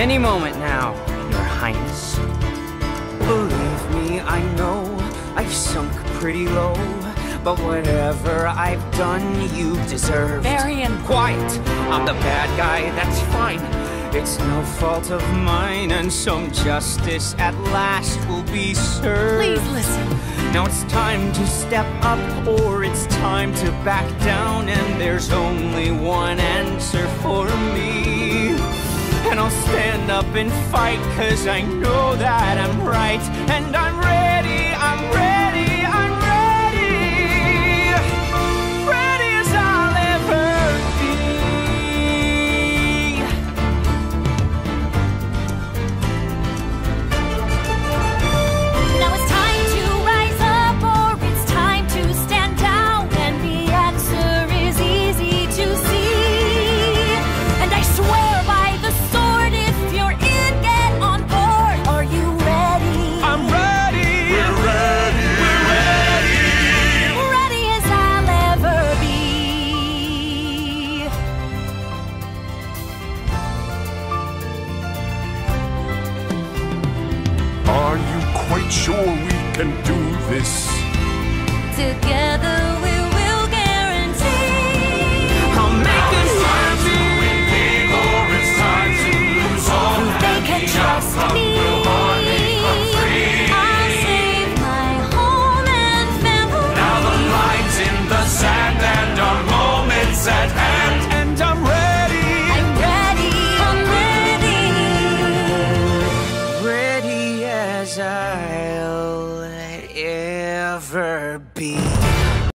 Any moment now, Your Highness. Believe me, I know I've sunk pretty low. But whatever I've done, you deserve. Varian. Quiet! I'm the bad guy, that's fine. It's no fault of mine, and some justice at last will be served. Please listen. Now it's time to step up, or it's time to back down, and there's only I'll stand up and fight, cause I know that I'm right, and I'm sure we can do this together. never be.